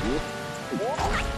Mm-hmm.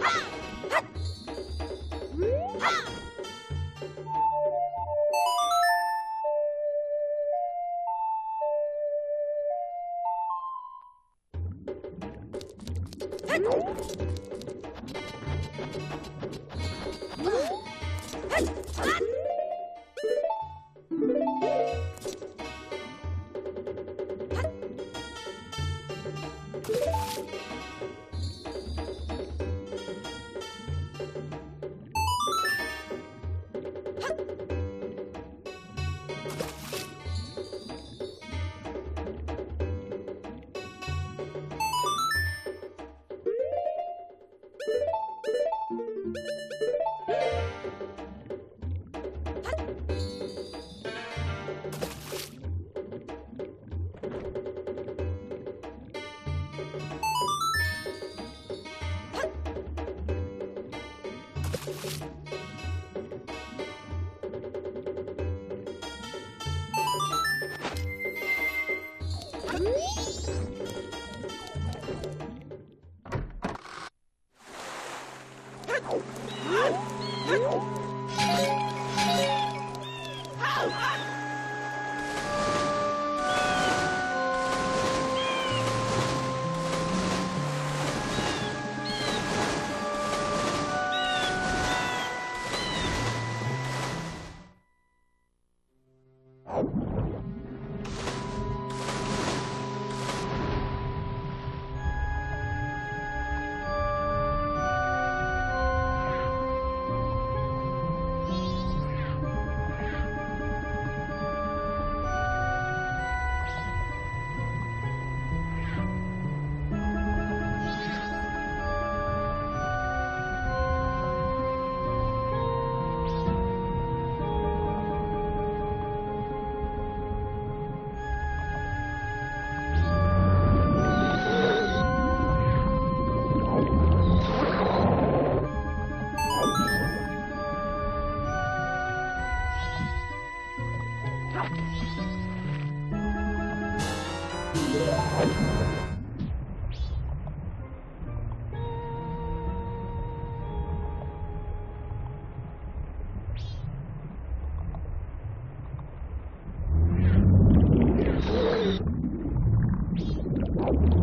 Ah! Ui! you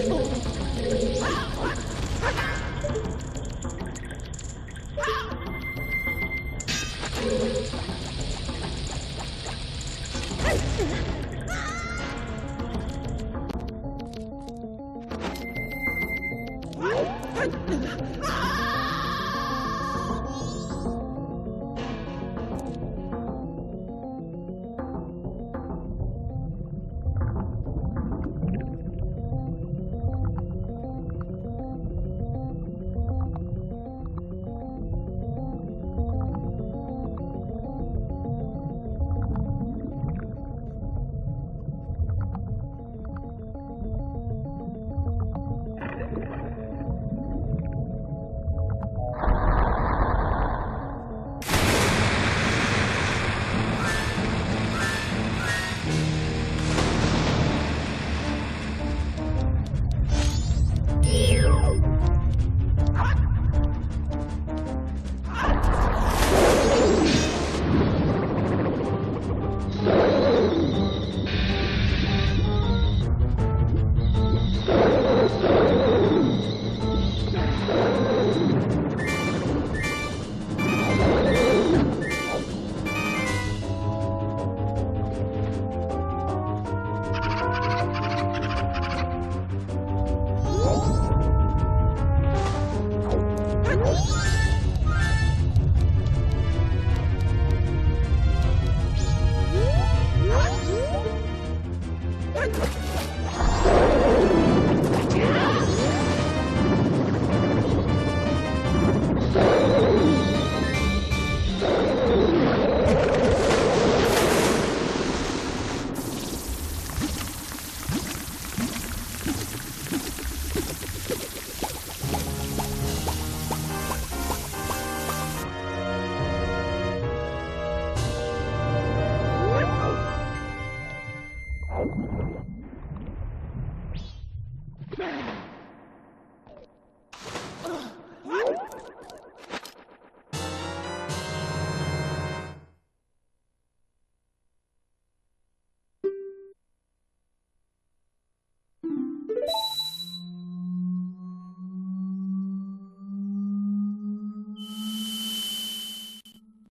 Ah!